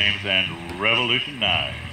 and revolutionize.